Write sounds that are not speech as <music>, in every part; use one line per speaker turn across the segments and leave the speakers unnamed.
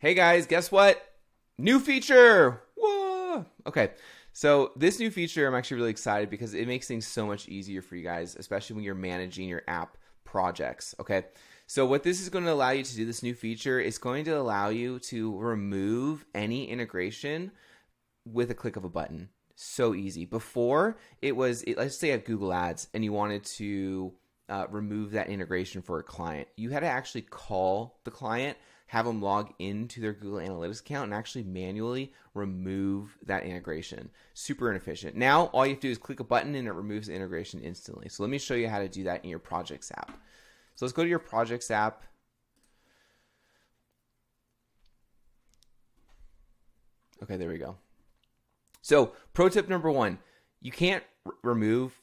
Hey guys, guess what? New feature! Whoa! Okay, so this new feature, I'm actually really excited because it makes things so much easier for you guys, especially when you're managing your app projects. Okay, so what this is going to allow you to do, this new feature, is going to allow you to remove any integration with a click of a button. So easy. Before it was, let's say you have Google Ads and you wanted to uh, remove that integration for a client, you had to actually call the client have them log into their Google Analytics account and actually manually remove that integration. Super inefficient. Now, all you have to do is click a button and it removes the integration instantly. So let me show you how to do that in your Projects app. So let's go to your Projects app. Okay, there we go. So, pro tip number one you can't remove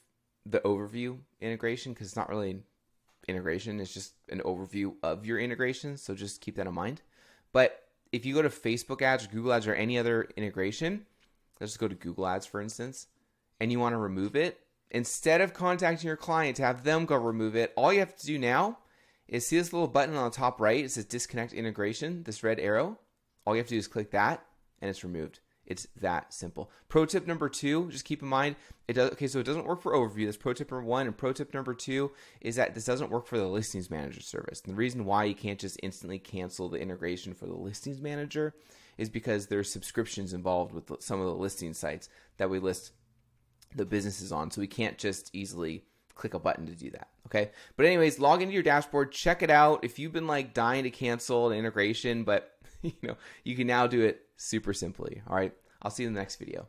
the overview integration because it's not really integration. It's just an overview of your integration. So just keep that in mind. But if you go to Facebook ads or Google ads or any other integration, let's just go to Google ads, for instance, and you want to remove it, instead of contacting your client to have them go remove it, all you have to do now is see this little button on the top right. It says disconnect integration, this red arrow. All you have to do is click that and it's removed. It's that simple. Pro tip number two, just keep in mind it does okay, so it doesn't work for overview. That's pro tip number one. And pro tip number two is that this doesn't work for the listings manager service. And the reason why you can't just instantly cancel the integration for the listings manager is because there's subscriptions involved with some of the listing sites that we list the businesses on. So we can't just easily click a button to do that. Okay. But anyways, log into your dashboard, check it out. If you've been like dying to cancel an integration, but <laughs> you know, you can now do it super simply. All right. I'll see you in the next video.